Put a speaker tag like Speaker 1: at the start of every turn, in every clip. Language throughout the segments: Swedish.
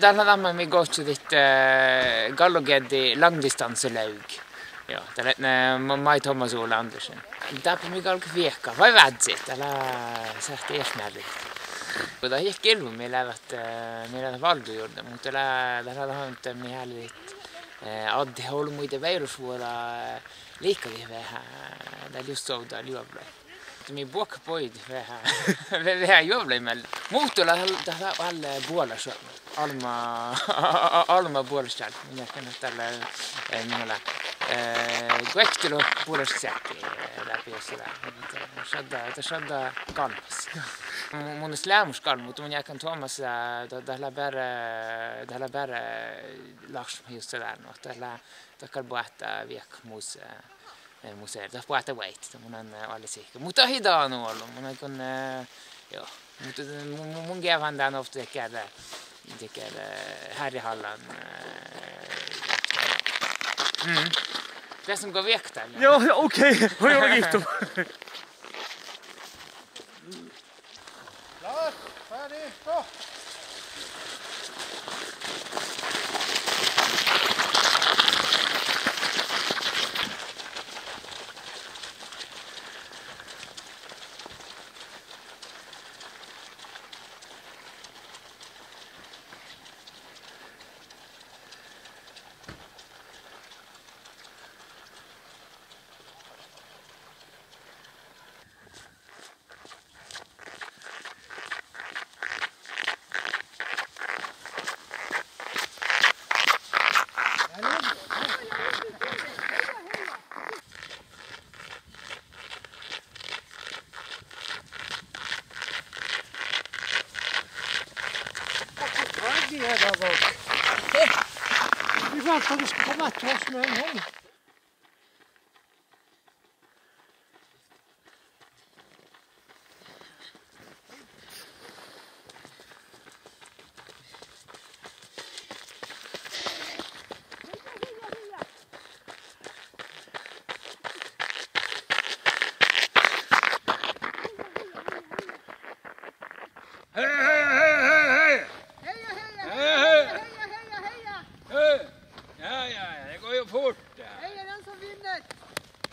Speaker 1: Der hadde med meg også litt uh, eh, gallogedd i langdistanselaug. Ja, det er litt meg, Thomas og Ole Andersen. Der på meg gallog veka var vedsitt, eller sett det gikk med litt. Og da gikk ilmen min av at når jeg valgte å gjøre det, måtte jeg der hadde han til meg hele litt at det holder mye bedre for å like det ved her. Det er lyst til å da løpe. Det er bok på det ved her. Det er jøvlig, men mot å la alle båler selv. Alma, Alma puolestaan, minä sanon tällä minulla Kvektilo puolestaan läpi sillä, sanda, että sanda kalmas. Mun slämus kalmut, mun jäkän tuomas, tällä bärä, tällä bärä laksma just sillä, tällä, tällä puhtaa viekka muus, muus, tällä puhtaa veit, mun on alle siikka. Mutta hidaa nuolu, mun on kun joo. Mutta mun käy tän ofta tekee, tekee Härjehallan. Mm. Det som går där. Ja,
Speaker 2: okej. Okay. Vad gör Gitto? Klart,
Speaker 3: färdig, gå! här där bak. Vi väntar du ska komma till oss med en gång.
Speaker 4: Hej, hej, hej, hej, hej! Heja,
Speaker 5: heja,
Speaker 4: Hej, heja, hej! heja,
Speaker 5: heja, heja!
Speaker 4: Hej! Ja, ja, ja, det går ju fort det här. Heja
Speaker 5: den som vinner!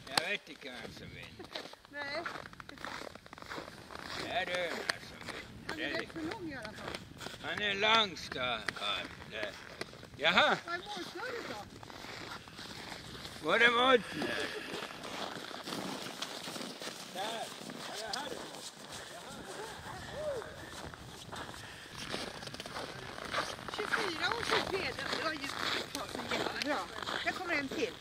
Speaker 4: Jag vet inte vem som vinner.
Speaker 5: Nej,
Speaker 4: Det är Önar som vinner. han det är rätt för
Speaker 5: lång i alla fall.
Speaker 4: Han är Langstad, karl. Det- Jaha, Vad är
Speaker 5: målsnöret då?
Speaker 4: var är Mottner? Där. Ja, här.
Speaker 5: 24 och 23, det var ju jättebra. Jag kommer en till.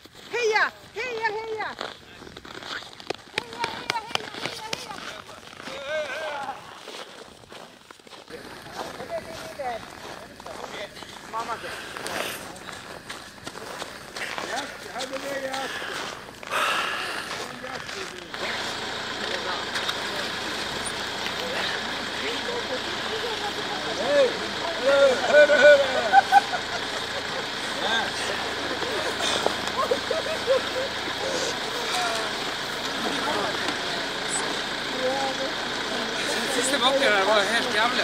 Speaker 4: fiable.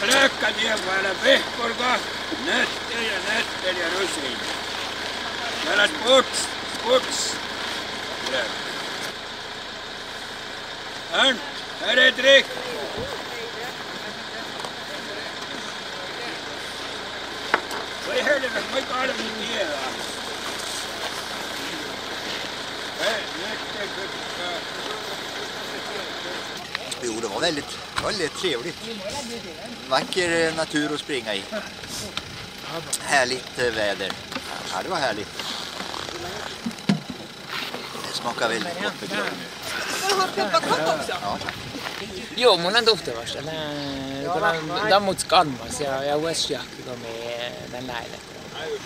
Speaker 4: Rökkä tie päällä pehkorka, Ant, här är dryck. Vad i helvete, vad är det med det då? Hej, nötter.
Speaker 6: Jo, det var väldigt, väldigt trevligt. Vacker eh, natur att springa i. Härligt eh, väder. Ja, det var härligt. Det smakar väldigt gott med gröt. Du ha
Speaker 1: pepparkaka
Speaker 6: också? Ja.
Speaker 1: Joo, mun on tuhtavasti. Tämä on mut kanmas ja, ja Westjahki kom i den näille.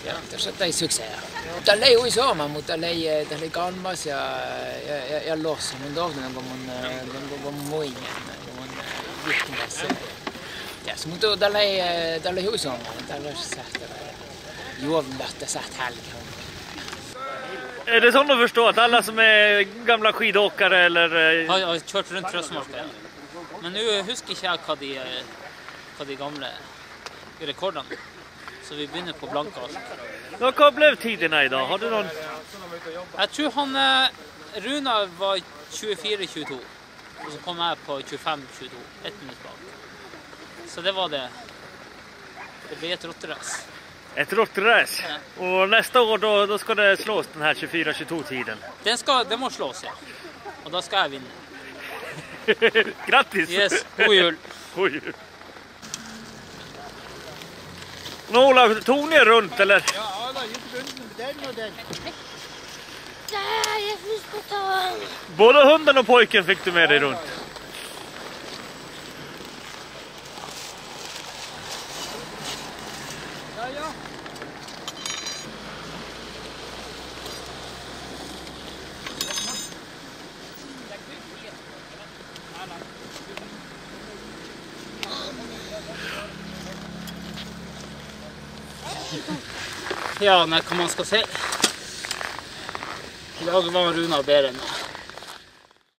Speaker 1: Ja tässä ei suksea. Tällä ei ui sooma, mutta tällä ei, tällä ei kanmas ja, ja, ja, ja lossa. Mun tohden on mun, mun muinen. virknes. Ja, så mot dalle dalle husom, dalle sagt det. Jovlatte sagt helg.
Speaker 2: Är det sånt att förstå att alla som är gamla skidåkare eller... eh, Har,
Speaker 7: har kjørt rundt Trøsmarka. Men nå husker ikke jeg hva de, hva de gamle rekordene Så vi begynner på blanke ark.
Speaker 2: Ja, vad blev tiderna idag? Har du någon...
Speaker 7: Jeg tror han eh, Runa var 24-22, og så kom jeg på 25-22. Ett minutt bak. Så det var det. Det ble et rotterace.
Speaker 2: Ett råttrace. Och nästa år då, då ska det slås den här 24-22 tiden.
Speaker 7: Den, skal, den må slås, ja. Og da skal jeg vinne.
Speaker 2: Grattis! Yes, god jul! God jul! Nå Ola, tog ni runt eller? Ja, da
Speaker 3: gick runt med den och den.
Speaker 7: Nej, jag på tång.
Speaker 2: Både hunden och pojken fick du med dig runt.
Speaker 7: Ja, nei, hva man skal si. I dag var Runa bedre enn meg.